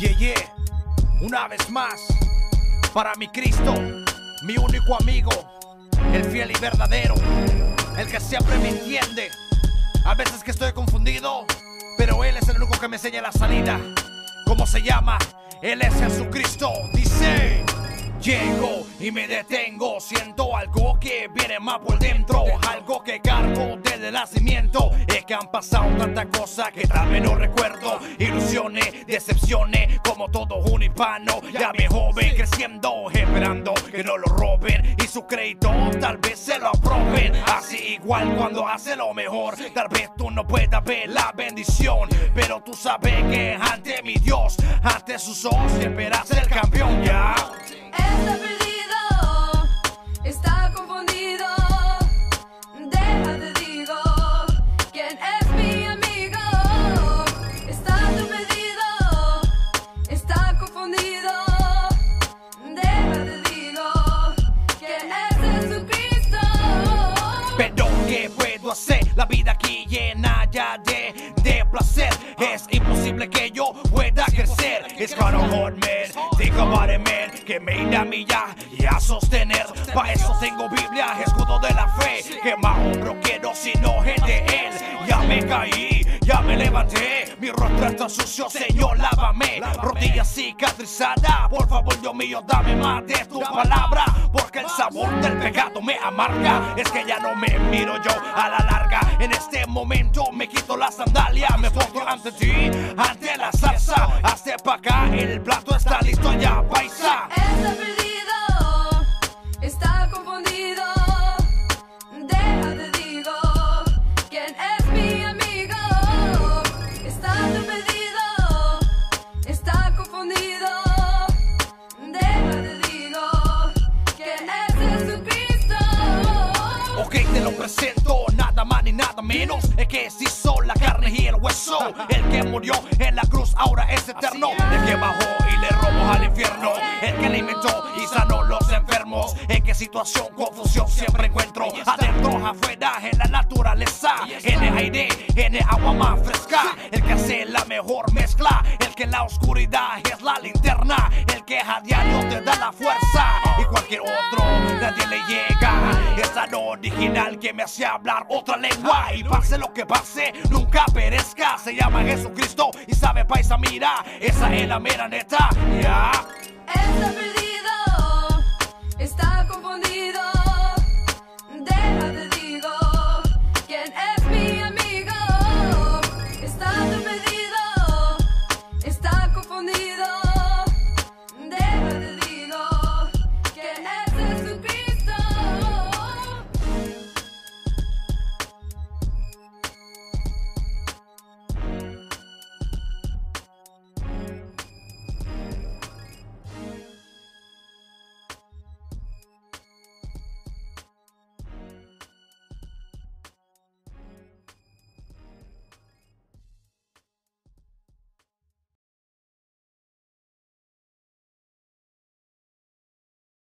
Yeah, yeah, una vez más, para mi Cristo, mi único amigo, el fiel y verdadero, el que siempre me entiende. A veces que estoy confundido, pero Él es el único que me enseña la salida. ¿Cómo se llama? Él es Jesucristo, dice. Llego y me detengo, siento algo que viene más por dentro, algo que cargo desde el nacimiento. Es que han pasado tantas cosas que tal no recuerdo, ilusiones, decepciones, como todo un hispano. Ya mi joven creciendo, esperando que no lo roben y su crédito tal vez se lo aproben. Así igual cuando hace lo mejor, tal vez tú no puedas ver la bendición, pero tú sabes que ante mi Dios, ante sus ojos siempre ser el campeón ya. Vida aquí llena ya de, de placer. Es imposible que yo pueda crecer. It's kind of hard, man Think about Que me irá a ya y a sostener Pa' eso tengo Biblia, escudo de la fe. Que más hombro quiero sino el de él. Ya me caí, ya me levanté. Mi rostro está sucio, Señor, lávame cicatrizadas Por favor, Dios mío, dame más de tu palabra Porque el sabor del pecado me amarga. Es que ya no me miro yo a la larga. En este momento me quito la sandalia Me pongo ante ti, ante la salsa Hazte pa' acá, el plato está listo ya, paisa. Está perdido, está confundido. Presento, nada más ni nada menos. El que se hizo la carne y el hueso El que murió en la cruz ahora es eterno. El que bajó y le robó al infierno El que alimentó y sanó los enfermos. En qué situación, confusión siempre encuentro. Adentro, afuera, en la naturaleza. En el aire, en el agua más fresca. El que hace la mejor mezcla. El que en la oscuridad es la linterna. El que a diario te da la fuerza. Y cualquier otro, nadie le llega original que me hace hablar otra lengua. Y pase lo que pase, nunca perezca. Se llama Jesucristo y sabe paisa, mira Esa es la mera neta, ya